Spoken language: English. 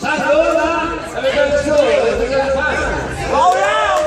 Satu, Satu,